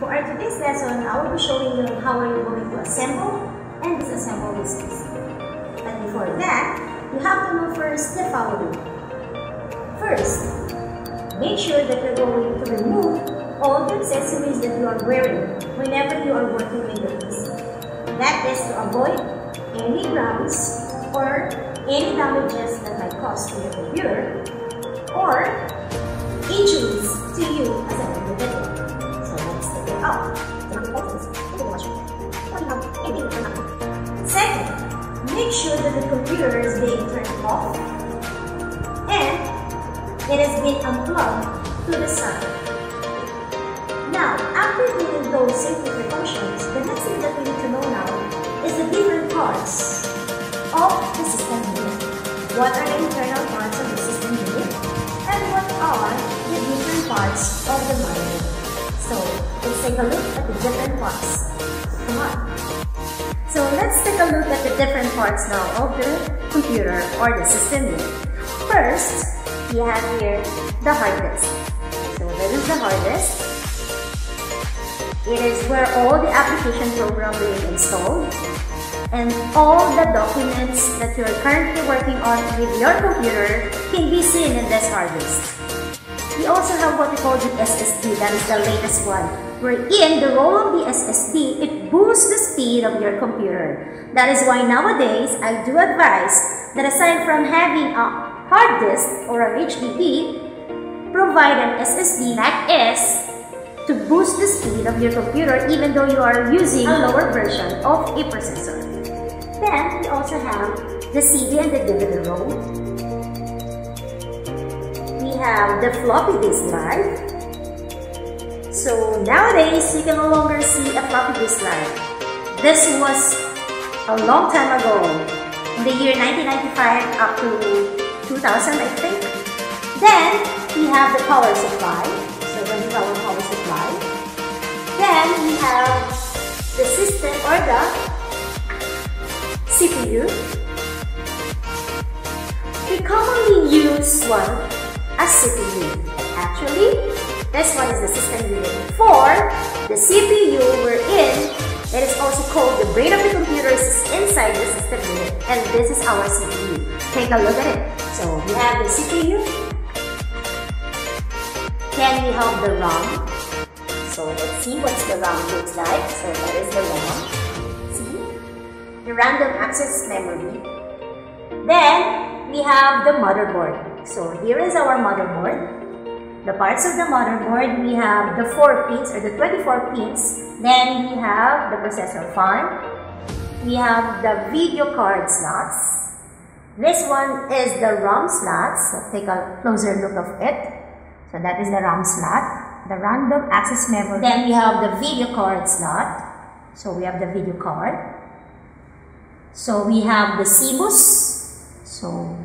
For our today's lesson, I will be showing you how are you going to assemble and disassemble this PC. But before that, you have to know first the following. First, make sure that you're going to remove all the accessories that you are wearing whenever you are working with the PC. That is to avoid any grams or any damages that might cause to your computer or injuries to you as an individual. Second, make sure that the computer is being turned off and it has been unplugged to the side. Now, after doing those safety precautions, the next thing that we need to know now is the different parts of the system. What are the internal parts of the system Come on. So, let's take a look at the different parts now of the computer or the system. First, we have here the hard disk. So, this is the hard disk. It is where all the application program will installed and all the documents that you are currently working on with your computer can be seen in this hard disk. We also have what we call the SSD, that is the latest one, wherein the role of the SSD, it boosts the speed of your computer. That is why nowadays, I do advise that aside from having a hard disk or an HDD, provide an SSD that is to boost the speed of your computer even though you are using a lower version of a processor. Then, we also have the CD and the DVD. Have the floppy disk drive. So nowadays, you can no longer see a floppy disk drive. This was a long time ago, in the year 1995 up to 2000, I think. Then, we have the power supply. So, this is our power supply. Then, we have the system or the CPU. We commonly use one as CPU. Actually, this one is the system unit. For the CPU we're in, it is also called the brain of the computer is inside the system unit. And this is our CPU. Take a look at it. So we have the CPU. Then we have the RAM. So let's see what the RAM looks like. So that is the RAM. See? The random access memory. Then we have the motherboard. So here is our motherboard. The parts of the motherboard, we have the 4 pins or the 24 pins. Then we have the processor fan. We have the video card slots. This one is the RAM slots. So take a closer look of it. So that is the RAM slot. The random access memory. Then we have the video card slot. So we have the video card. So we have the CMOS. So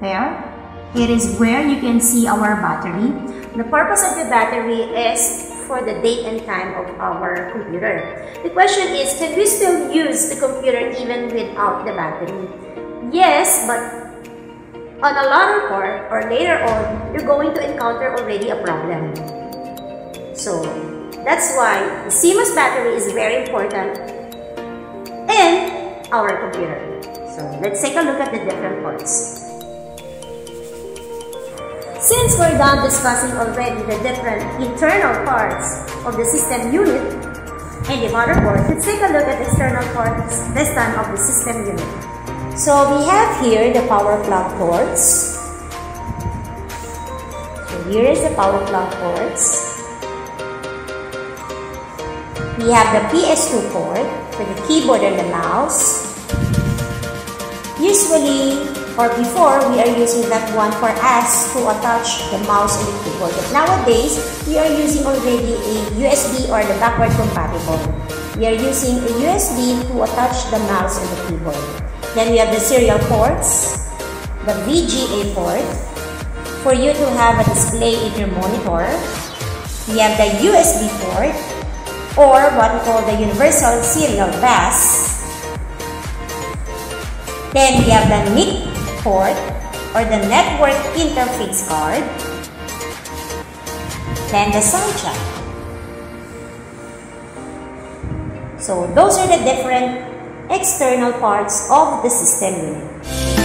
there. It is where you can see our battery. The purpose of the battery is for the date and time of our computer. The question is, can we still use the computer even without the battery? Yes, but on a later part or later on, you're going to encounter already a problem. So, that's why the CMOS battery is very important in our computer. So, let's take a look at the different parts. Since we're done discussing already the different internal parts of the system unit and the motherboard, let's take a look at external parts, this time of the system unit. So we have here the power plug ports. So here is the power plug ports. We have the PS2 port for the keyboard and the mouse. Usually, or before, we are using that one for us to attach the mouse and the keyboard. But nowadays, we are using already a USB or the backward compatible. We are using a USB to attach the mouse and the keyboard. Then we have the serial ports, the VGA port, for you to have a display in your monitor. We have the USB port, or what we call the Universal Serial Bus. Then we have the NIC port or the network interface card, then the sound. So those are the different external parts of the system unit.